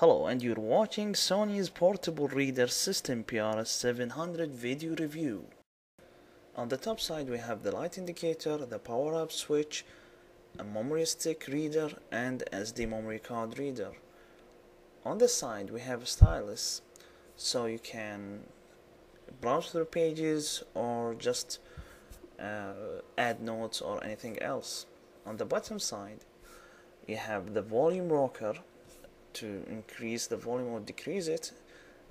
Hello, and you're watching Sony's portable reader system PRS 700 video review. On the top side we have the light indicator, the power up switch, a memory stick reader and SD memory card reader. On the side we have a stylus so you can browse through pages or just uh, add notes or anything else. On the bottom side you have the volume rocker to increase the volume or decrease it.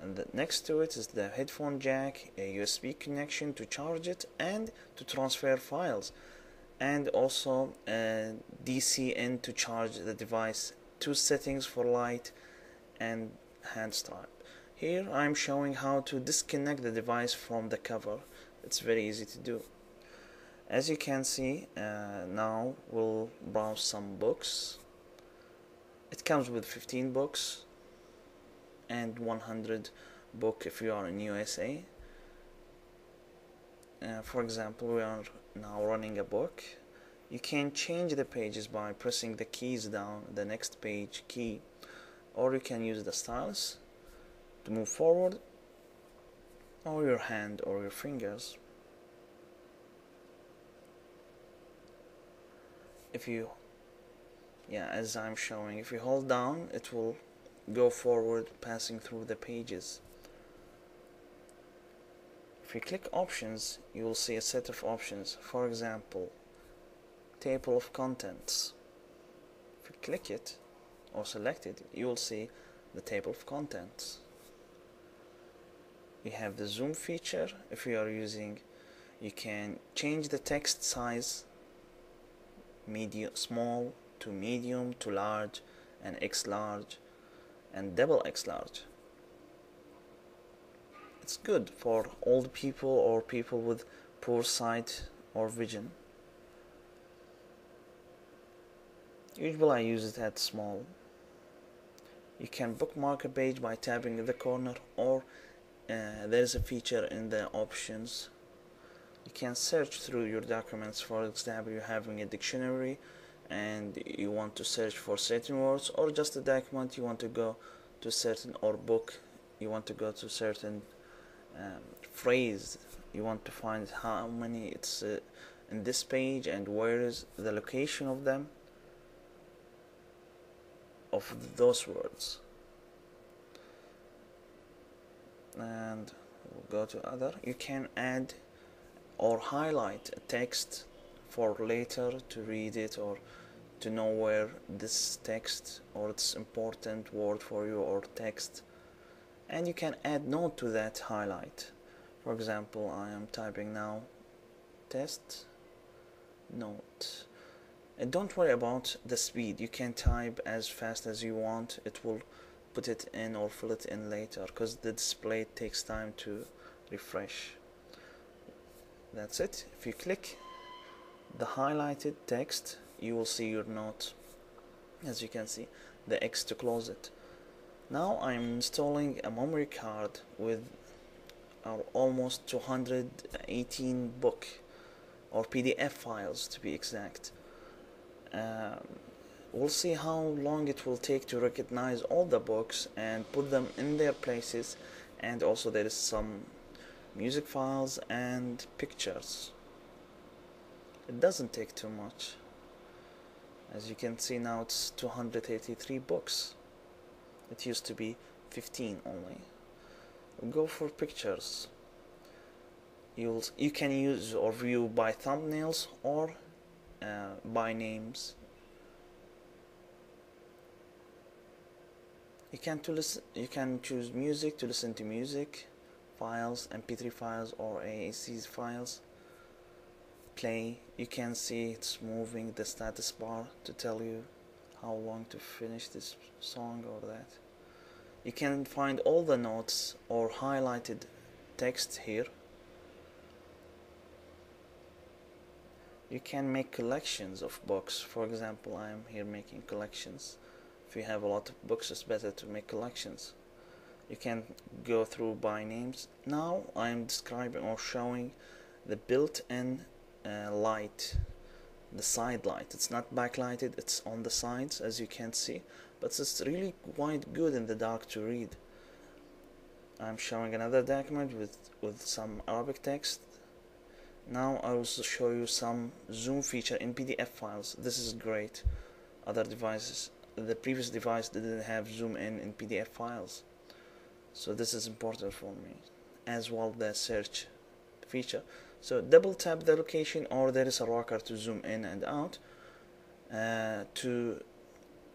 And next to it is the headphone jack a USB connection to charge it and to transfer files. And also a DC in to charge the device. Two settings for light and hand strap here I'm showing how to disconnect the device from the cover. It's very easy to do. As you can see uh, now we'll browse some books it comes with 15 books and 100 book if you are in USA uh, for example we are now running a book. You can change the pages by pressing the keys down the next page key or you can use the stylus to move forward or your hand or your fingers. If you yeah as I'm showing if you hold down it will go forward passing through the pages. If you click options you will see a set of options. For example table of contents. If you click it or select it you will see the table of contents. You have the zoom feature. If you are using you can change the text size medium small to medium to large and X large and double X large. It's good for old people or people with poor sight or vision. Usually I use it at small. You can bookmark a page by tapping in the corner or uh, there is a feature in the options. You can search through your documents for example you're having a dictionary and you want to search for certain words or just a document you want to go to certain or book you want to go to certain um, phrase. You want to find how many it's uh, in this page and where is the location of them of those words. And we'll go to other. You can add or highlight a text for later to read it or to know where this text or its important word for you or text. And you can add note to that highlight. For example I am typing now test note. And don't worry about the speed. You can type as fast as you want. It will put it in or fill it in later because the display takes time to refresh. That's it. If you click the highlighted text you will see your note as you can see the X to close it. Now I'm installing a memory card with our almost 218 book or PDF files to be exact. Um, we'll see how long it will take to recognize all the books and put them in their places and also there is some music files and pictures it doesn't take too much. As you can see now it's 283 books it used to be 15 only. Go for pictures. You'll you can use or view by thumbnails or uh, by names. You can to listen you can choose music to listen to music files mp3 files or AAC files play you can see it's moving the status bar to tell you how long to finish this song or that. You can find all the notes or highlighted text here. You can make collections of books. For example I am here making collections. If you have a lot of books it's better to make collections. You can go through by names. Now I am describing or showing the built-in uh, light the side light. It's not backlighted it's on the sides as you can see. But it's really quite good in the dark to read. I'm showing another document with with some Arabic text. Now I will show you some zoom feature in PDF files. This is great. Other devices the previous device didn't have zoom in in PDF files. So this is important for me as well the search feature so double tap the location or there is a rocker to zoom in and out. Uh, to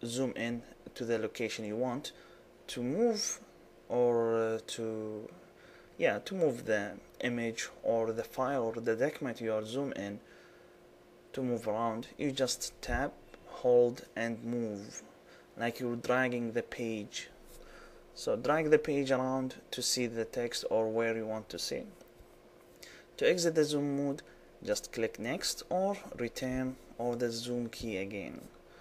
zoom in to the location you want. To move or uh, to yeah to move the image or the file or the document you are zoom in to move around you just tap hold and move. Like you're dragging the page. So drag the page around to see the text or where you want to see to exit the zoom mode just click next or return or the zoom key again